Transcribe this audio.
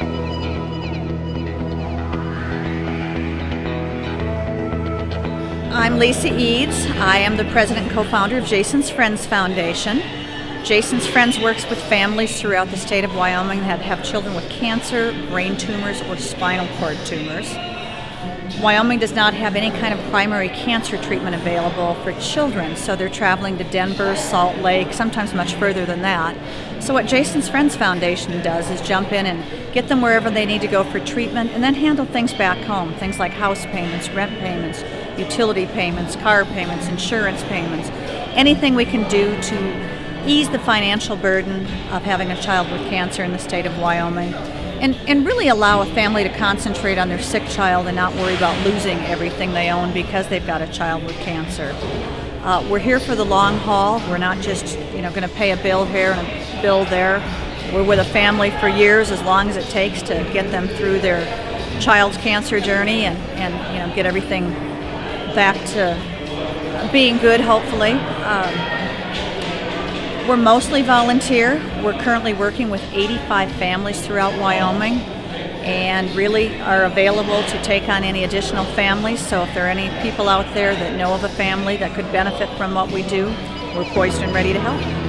I'm Lisa Eads. I am the president and co-founder of Jason's Friends Foundation. Jason's Friends works with families throughout the state of Wyoming that have children with cancer, brain tumors, or spinal cord tumors. Wyoming does not have any kind of primary cancer treatment available for children, so they're traveling to Denver, Salt Lake, sometimes much further than that. So, what Jason's Friends Foundation does is jump in and get them wherever they need to go for treatment and then handle things back home things like house payments, rent payments, utility payments, car payments, insurance payments, anything we can do to ease the financial burden of having a child with cancer in the state of Wyoming and, and really allow a family to concentrate on their sick child and not worry about losing everything they own because they've got a child with cancer. Uh, we're here for the long haul. We're not just you know going to pay a bill here and a bill there. We're with a family for years, as long as it takes to get them through their child's cancer journey and, and you know get everything back to being good, hopefully. Um, we're mostly volunteer. We're currently working with 85 families throughout Wyoming and really are available to take on any additional families. So if there are any people out there that know of a family that could benefit from what we do, we're poised and ready to help.